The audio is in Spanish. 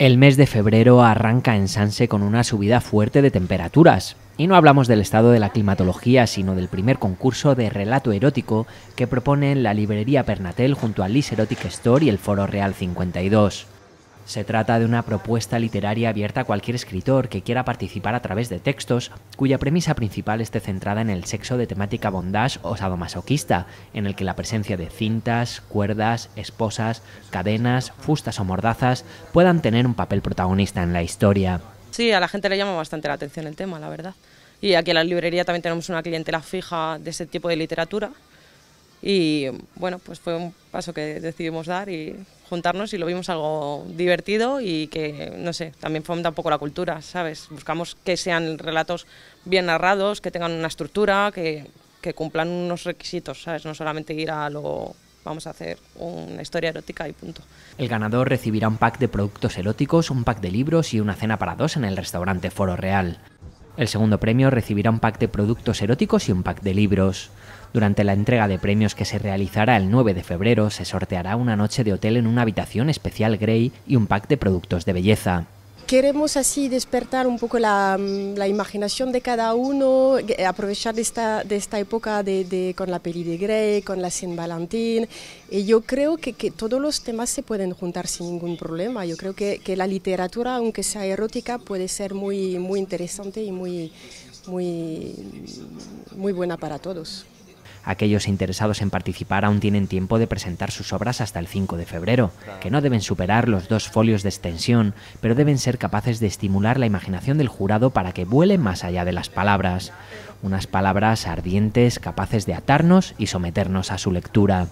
El mes de febrero arranca en Sanse con una subida fuerte de temperaturas. Y no hablamos del estado de la climatología, sino del primer concurso de relato erótico que propone la librería Pernatel junto al Lis Erotic Store y el Foro Real 52. Se trata de una propuesta literaria abierta a cualquier escritor que quiera participar a través de textos cuya premisa principal esté centrada en el sexo de temática bondage o sadomasoquista, en el que la presencia de cintas, cuerdas, esposas, cadenas, fustas o mordazas puedan tener un papel protagonista en la historia. Sí, a la gente le llama bastante la atención el tema, la verdad. Y aquí en la librería también tenemos una clientela fija de ese tipo de literatura. Y bueno, pues fue un paso que decidimos dar y juntarnos y lo vimos algo divertido y que, no sé, también fomenta un poco la cultura, ¿sabes? Buscamos que sean relatos bien narrados, que tengan una estructura, que, que cumplan unos requisitos, ¿sabes? No solamente ir a lo vamos a hacer una historia erótica y punto. El ganador recibirá un pack de productos eróticos, un pack de libros y una cena para dos en el restaurante Foro Real. El segundo premio recibirá un pack de productos eróticos y un pack de libros. Durante la entrega de premios que se realizará el 9 de febrero se sorteará una noche de hotel en una habitación especial Grey y un pack de productos de belleza. Queremos así despertar un poco la, imaginación de cada uno, eh, aprovechar de esta, de esta época de, con la peli de Grey, con la Saint Valentín. Y yo creo que, que, todos los temas se pueden juntar sin ningún problema. Yo creo que, que, la literatura, aunque sea erótica, puede ser muy, muy interesante y muy, muy, muy buena para todos. Aquellos interesados en participar aún tienen tiempo de presentar sus obras hasta el 5 de febrero, que no deben superar los dos folios de extensión, pero deben ser capaces de estimular la imaginación del jurado para que vuele más allá de las palabras. Unas palabras ardientes capaces de atarnos y someternos a su lectura.